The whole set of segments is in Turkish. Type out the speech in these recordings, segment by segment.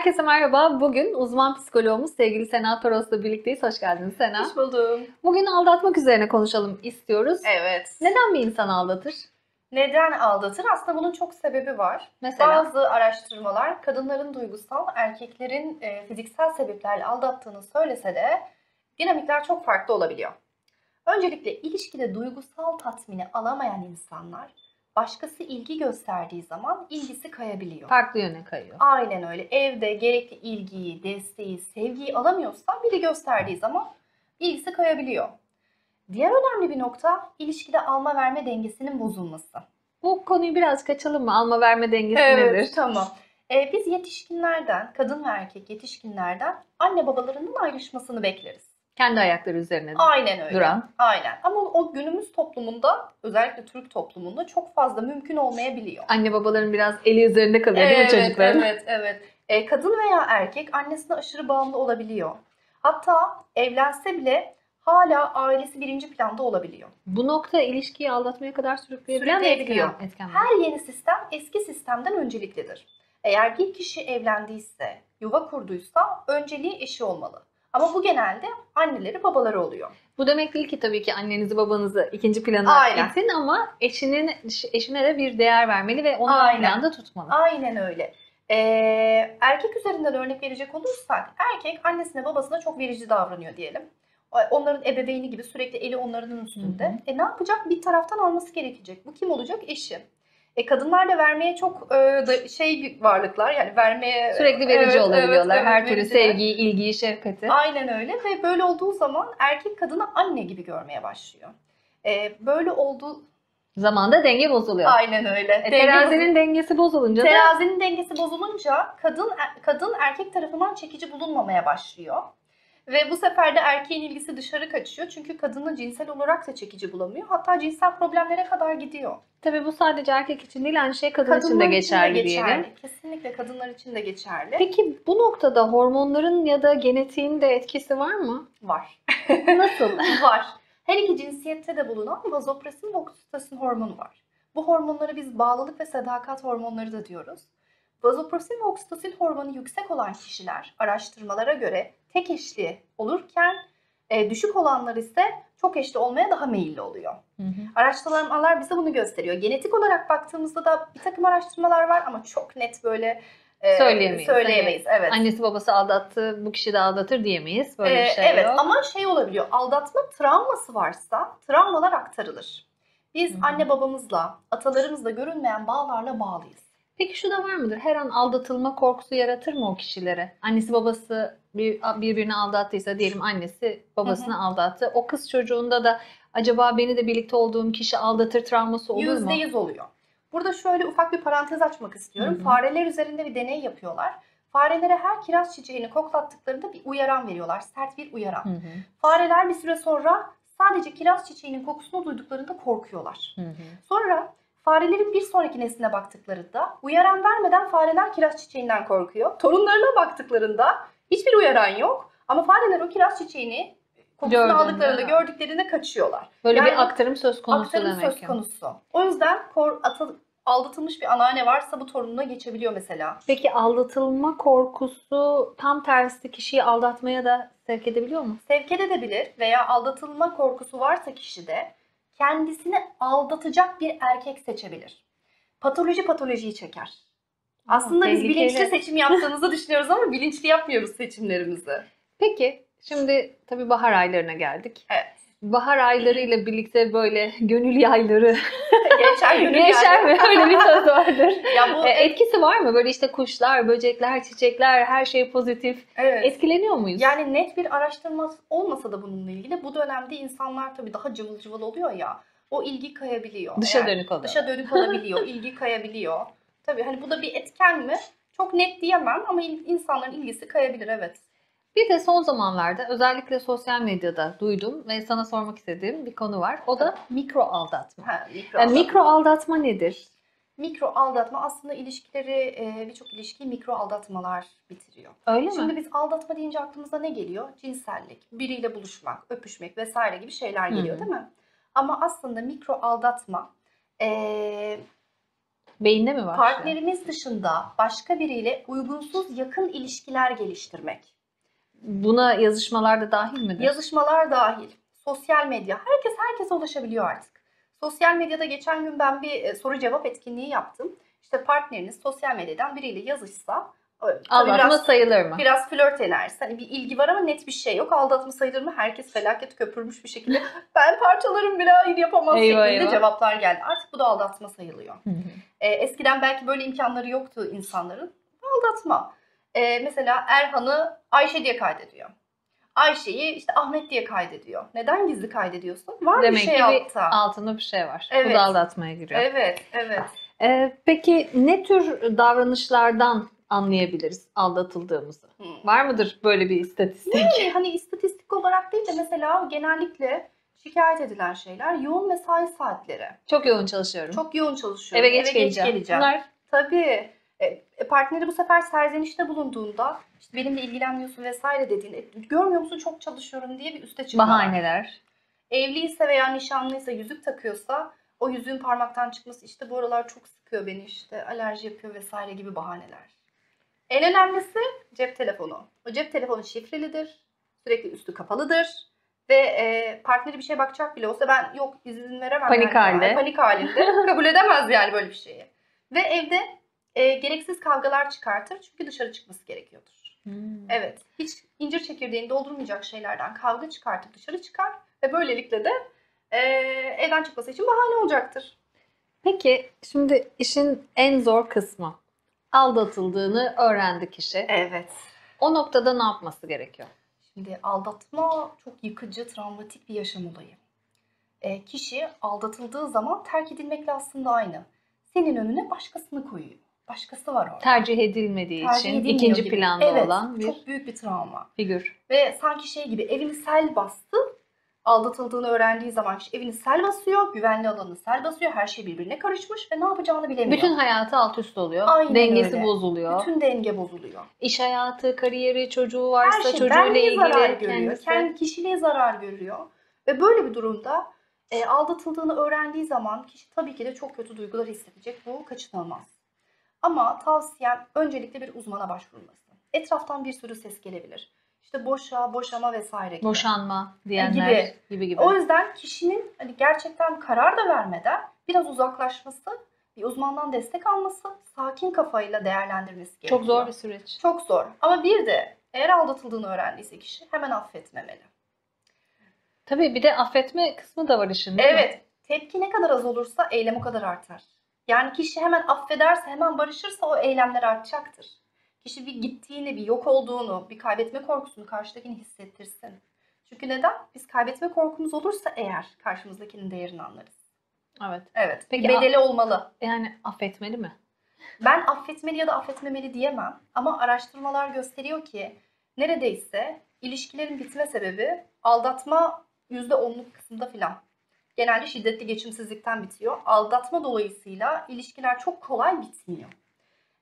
Herkese merhaba. Bugün uzman psikoloğumuz sevgili Sena Toros'la birlikteyiz. Hoş geldiniz Sena. Hoş buldum. Bugün aldatmak üzerine konuşalım istiyoruz. Evet. Neden bir insan aldatır? Neden aldatır? Aslında bunun çok sebebi var. Mesela Bazı araştırmalar kadınların duygusal, erkeklerin e, fiziksel sebeplerle aldattığını söylese de dinamikler çok farklı olabiliyor. Öncelikle ilişkide duygusal tatmini alamayan insanlar başkası ilgi gösterdiği zaman ilgisi kayabiliyor. farklı yöne kayıyor. Aynen öyle. Evde gerekli ilgiyi, desteği, sevgiyi alamıyorsa biri gösterdiği zaman ilgisi kayabiliyor. Diğer önemli bir nokta ilişkide alma verme dengesinin bozulması. Bu konuyu biraz kaçalım mı? Alma verme dengesi nedir? tamam. Ee, biz yetişkinlerden, kadın ve erkek yetişkinlerden anne babalarının ayrışmasını bekleriz. Kendi ayakları üzerine Aynen öyle. duran. Aynen. Ama o günümüz toplumunda, özellikle Türk toplumunda çok fazla mümkün olmayabiliyor. Anne babaların biraz eli üzerinde kalıyor değil mi Evet, çocukların? Evet, evet. Ee, kadın veya erkek annesine aşırı bağımlı olabiliyor. Hatta evlense bile hala ailesi birinci planda olabiliyor. Bu nokta ilişkiyi aldatmaya kadar sürükleyebilen etken. Her yeni sistem eski sistemden önceliklidir. Eğer bir kişi evlendiyse, yuva kurduysa önceliği eşi olmalı. Ama bu genelde anneleri babaları oluyor. Bu demek değil ki tabii ki annenizi babanızı ikinci plana Aynen. itin ama eşinin eşine de bir değer vermeli ve onu Aynen. aynı planda tutmalı. Aynen öyle. Ee, erkek üzerinden örnek verecek olursak erkek annesine babasına çok verici davranıyor diyelim. Onların ebeveyni gibi sürekli eli onların üstünde. Hı hı. E ne yapacak? Bir taraftan alması gerekecek. Bu kim olacak? Eşi. E kadınlar da vermeye çok e, da- şey varlıklar yani vermeye Sürekli verici Evet, olabiliyorlar. evet, Her türlü sevgiyi, ilgiyi, şefkati. Aynen öyle ve böyle olduğu zaman erkek kadını anne gibi görmeye başlıyor. E, böyle olduğu Zamanda denge bozuluyor. aynen öyle. E, Denge terazinin dengesi bozulunca da Terazinin dengesi bozulunca kadın kadın erkek tarafından çekici bulunmamaya başlıyor. Ve bu sefer de erkeğin ilgisi dışarı kaçıyor. Çünkü kadını cinsel olarak da çekici bulamıyor. Hatta cinsel problemlere kadar gidiyor. tabii bu sadece erkek için değil aynı şey kadın için Kadınlar de geçerli diyelim. Kesinlikle kadınlar için de geçerli. Peki bu noktada hormonların ya da genetiğin de etkisi var mı? Var. Nasıl? var. Her iki cinsiyette de bulunan vazopresin ve oksitosin hormonu var. Bu hormonlara biz bağlılık ve sadakat hormonları da diyoruz. Vazopresin ve oksitosin hormonu yüksek olan kişiler araştırmalara göre tek eşli olurken e, düşük olanlar ise çok eşli olmaya daha meyilli oluyor. Hı hı. Araştırmalar bize bunu gösteriyor. Genetik olarak baktığımızda da bir takım araştırmalar var ama çok net böyle e, Söyleyemeyiz. söyleyemeyiz. Evet. Annesi babası aldattı, bu kişi de aldatır diyemeyiz. Böyle bir Ee, şey evet yok. ama şey olabiliyor. Aldatma travması varsa travmalar aktarılır. Biz Hı hı. anne babamızla, atalarımızla görünmeyen bağlarla bağlıyız. Peki şu da var mıdır? Her an aldatılma korkusu yaratır mı o kişilere? Annesi babası bir, birbirini aldattıysa diyelim annesi babasını aldattı. O kız çocuğunda da acaba beni de birlikte olduğum kişi aldatır travması olur Yüzde mu? yüz oluyor. Burada şöyle ufak bir parantez açmak istiyorum. Hı hı. Fareler üzerinde bir deney yapıyorlar. Farelere her kiraz çiçeğini koklattıklarında bir uyaran veriyorlar. Sert bir uyaran. Hı hı, Fareler bir süre sonra sadece kiraz çiçeğinin kokusunu duyduklarında korkuyorlar. hı hı. Sonra farelerin bir sonraki nesline baktıklarında uyaran vermeden fareler kiraz çiçeğinden korkuyor. Torunlarına baktıklarında hiçbir uyaran yok ama fareler o kiraz çiçeğini kokusunu Gördüğünde. aldıklarında gördüklerinde kaçıyorlar. Böyle Yani bir aktarım söz konusu Aktarım demek söz ki. konusu. O yüzden kor, atıl- aldatılmış bir anneanne varsa bu torununa geçebiliyor mesela. Peki aldatılma korkusu tam tersi kişiyi aldatmaya da sevk edebiliyor mu? Sevk edebilir veya aldatılma korkusu varsa kişide kendisini aldatacak bir erkek seçebilir. Patoloji patolojiyi çeker. Aslında biz tehlikeli. bilinçli seçim yaptığımızı düşünüyoruz ama bilinçli yapmıyoruz seçimlerimizi. Peki şimdi tabii bahar aylarına geldik. Evet. Bahar aylarıyla birlikte böyle gönül yayları Geçer günü Yaşar mı? Öyle bir söz vardır. Ya bu E, etkisi var mı? Böyle işte kuşlar, böcekler, çiçekler her şey pozitif. evet. Etkileniyor muyuz? Yani net bir araştırma olmasa da bununla ilgili bu dönemde insanlar tabii daha cıvıl cıvıl oluyor ya. O ilgi kayabiliyor. Dışa Eğer- dönük oluyor. Dışa dönük olabiliyor, ilgi kayabiliyor. Tabii hani bu da bir etken mi? Çok net diyemem ama insanların ilgisi kayabilir evet. Bir de son zamanlarda özellikle sosyal medyada duydum ve sana sormak istediğim bir konu var. O da mikro aldatma. Ha, mikro, Yani aldatma. mikro aldatma nedir? Mikro aldatma aslında ilişkileri e, birçok ilişkiyi mikro aldatmalar bitiriyor. Öyle Şimdi mi? biz aldatma deyince aklımıza ne geliyor? Cinsellik, biriyle buluşmak, öpüşmek vesaire gibi şeyler geliyor Hı. değil mi? Ama aslında mikro aldatma e, Beyinde mi var? Partnerimiz dışında başka biriyle uygunsuz yakın ilişkiler geliştirmek. Buna yazışmalar da dahil midir? Yazışmalar dahil, sosyal medya, herkes herkese ulaşabiliyor artık. Sosyal medyada geçen gün ben bir e, soru cevap etkinliği yaptım. İşte partneriniz sosyal medyadan biriyle yazışsa, e, Aldatma sayılır mı? biraz flört enerjisi, hani bir ilgi var ama net bir şey yok. Aldatma sayılır mı? Herkes felaket köpürmüş bir şekilde ben parçalarım bile hayır yapamaz Eyvah, şeklinde eyvah. cevaplar geldi. Artık bu da aldatma sayılıyor. Hı hı. E, eskiden belki böyle imkanları yoktu insanların. Aldatma. E, mesela Erhan'ı Ayşe diye kaydediyor. Ayşe'yi işte Ahmet diye kaydediyor. Neden gizli kaydediyorsun? Var Demek bir şey ki bir altta. altında bir şey var. Bu Evet. da aldatmaya giriyor. Evet, evet. Ee, peki ne tür davranışlardan anlayabiliriz aldatıldığımızı? Hmm. Var mıdır böyle bir istatistik? Yani hani istatistik olarak değil de mesela genellikle şikayet edilen şeyler yoğun mesai saatleri. Çok yoğun çalışıyorum. Çok yoğun çalışıyorum. Eve geç geleceğim. Bunlar Tabii. E, e, partneri bu sefer serzenişte bulunduğunda işte benimle ilgilenmiyorsun vesaire dediğinde "E, görmüyor musun çok çalışıyorum diye bir üste çıkma. bahaneler. Evliyse veya nişanlıysa yüzük takıyorsa o yüzüğün parmaktan çıkması işte bu aralar çok sıkıyor beni işte alerji yapıyor vesaire gibi bahaneler. En önemlisi cep telefonu. O cep telefonu şifrelidir. Sürekli üstü kapalıdır. Ve e, partneri bir şeye bakacak bile olsa ben yok izin veremem. Panik halde. Panik halinde. Kabul edemez yani böyle bir şeyi. Ve evde e, gereksiz kavgalar çıkartır. Çünkü dışarı çıkması gerekiyordur. Hmm. Evet. Hiç incir çekirdeğini doldurmayacak şeylerden kavga çıkartıp dışarı çıkar ve böylelikle de e, evden çıkması için bahane olacaktır. Peki şimdi işin en zor kısmı. Aldatıldığını öğrendi kişi. Evet. O noktada ne yapması gerekiyor? Şimdi aldatma çok yıkıcı, travmatik bir yaşam olayı. E, kişi aldatıldığı zaman terk edilmekle aslında aynı. Senin önüne başkasını koyuyor. Başkası var orada. Tercih edilmediği Tercih için ikinci gibi. planda evet, olan bir çok büyük bir travma. figür. Ve sanki şey gibi evini sel bastı. Aldatıldığını öğrendiği zaman kişi evini sel basıyor, güvenli alanını sel basıyor, her şey birbirine karışmış ve ne yapacağını bilemiyor. Bütün hayatı alt üst oluyor. Aynen Dengesi öyle. bozuluyor. Bütün denge bozuluyor. İş hayatı, kariyeri, çocuğu varsa Her şey çocuğuyla benliğe zarar ilgili görüyor. kendisi. Kendi kişiliğe zarar görüyor. Ve böyle bir durumda e, aldatıldığını öğrendiği zaman kişi tabii ki de çok kötü duygular hissedecek. Bu kaçınılmaz. Ama tavsiyem öncelikle bir uzmana başvurması. Etraftan bir sürü ses gelebilir. İşte boşa, boşama vesaire gibi. Boşanma diyenler Gibi. gibi gibi. O yüzden kişinin hani gerçekten karar da vermeden biraz uzaklaşması, bir uzmandan destek alması, sakin kafayla değerlendirmesi gerekiyor. Çok zor bir süreç. Çok zor. Ama bir de eğer aldatıldığını öğrendiyse kişi hemen affetmemeli. Tabii bir de affetme kısmı da var işin değil mi? Evet. Tepki ne kadar az olursa eylem o kadar artar. Yani kişi hemen affederse, hemen barışırsa o eylemler artacaktır. Kişi bir gittiğini, bir yok olduğunu, bir kaybetme korkusunu karşıdakini hissettirsin. Çünkü neden? Biz kaybetme korkumuz olursa eğer karşımızdakinin değerini anlarız. Evet. Evet. Peki, bir bedeli olmalı. Yani affetmeli mi? Ben affetmeli ya da affetmemeli diyemem. Ama araştırmalar gösteriyor ki neredeyse ilişkilerin bitme sebebi aldatma %10'luk kısımda filan. Genelde şiddetli geçimsizlikten bitiyor. Aldatma dolayısıyla ilişkiler çok kolay bitmiyor.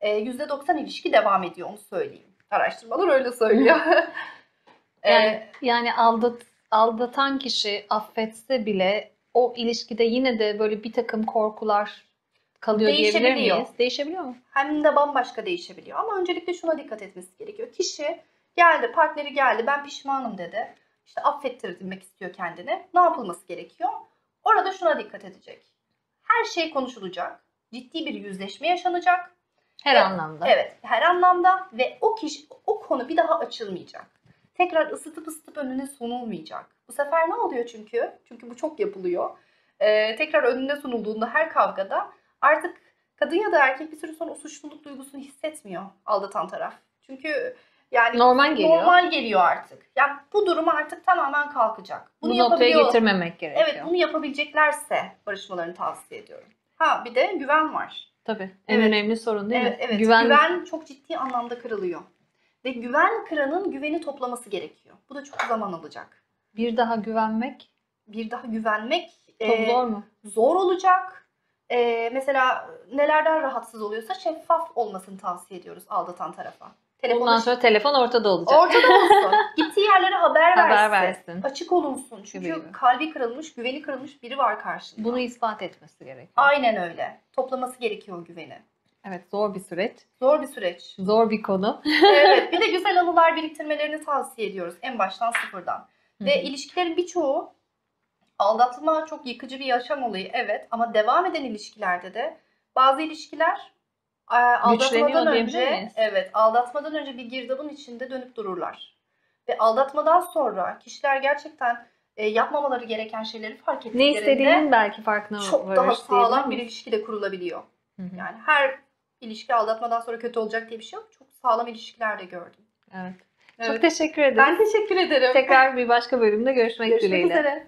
Ee, %90 ilişki devam ediyor onu söyleyeyim. Araştırmalar öyle söylüyor. Ee, Yani, yani aldat, aldatan kişi affetse bile o ilişkide yine de böyle bir takım korkular kalıyor diyebilir miyiz? Değişebiliyor mu? hem de bambaşka değişebiliyor. Ama öncelikle şuna dikkat etmesi gerekiyor. Kişi geldi, partneri geldi, ben pişmanım dedi. İşte affettirmek istiyor kendini. Ne yapılması gerekiyor? Orada şuna dikkat edecek. Her şey konuşulacak. Ciddi bir yüzleşme yaşanacak. Her Evet, anlamda. Evet, her anlamda ve o kişi o konu bir daha açılmayacak. Tekrar ısıtıp ısıtıp önüne sunulmayacak. Bu sefer ne oluyor çünkü? Çünkü bu çok yapılıyor. Ee, tekrar önüne sunulduğunda her kavgada artık kadın ya da erkek bir süre sonra o suçluluk duygusunu hissetmiyor aldatan taraf. Çünkü yani Normal geliyor. normal geliyor artık. Yani bu durum artık tamamen kalkacak. Bunu Bu noktaya getirmemek gerekiyor. Evet, bunu yapabileceklerse barışmalarını tavsiye ediyorum. Ha bir de güven var. Tabii. En Evet. önemli sorun değil Evet, mi? evet. Güven, Güven... çok ciddi anlamda kırılıyor. Ve güven kıranın güveni toplaması gerekiyor. Bu da çok zaman alacak. bir daha güvenmek Bir daha güvenmek çok e, zor mu? zor olacak. E, mesela nelerden rahatsız oluyorsa şeffaf olmasını tavsiye ediyoruz aldatan tarafa. Telefonu Bundan sonra telefon ortada olacak. ortada olsun. Gittiği yerlere haber, Haber versin. versin. Açık olunsun. Çünkü Gibi kalbi kırılmış, güveni kırılmış biri var karşında. Bunu ispat etmesi gerekiyor. Aynen öyle. Toplaması gerekiyor o güveni. Evet zor bir süreç. Zor bir süreç. Zor bir konu. evet. Bir de güzel anılar biriktirmelerini tavsiye ediyoruz en baştan sıfırdan. Ve ilişkilerin birçoğu aldatma çok yıkıcı bir yaşam olayı evet ama devam eden ilişkilerde de bazı ilişkiler aldatmadan önce evet aldatmadan önce bir girdabın içinde dönüp dururlar. Ve aldatmadan sonra kişiler gerçekten e, yapmamaları gereken şeyleri fark ne ettiklerinde istediğinin belki farkına çok varır daha sağlam bir ilişki de kurulabiliyor. Hı hı. Yani her ilişki aldatmadan sonra kötü olacak diye bir şey yok. Çok sağlam ilişkiler de gördüm. Evet. Evet. Çok teşekkür ederim. ben teşekkür ederim. Tekrar bir başka bölümde görüşmek, Görüşmek dileğiyle. üzere.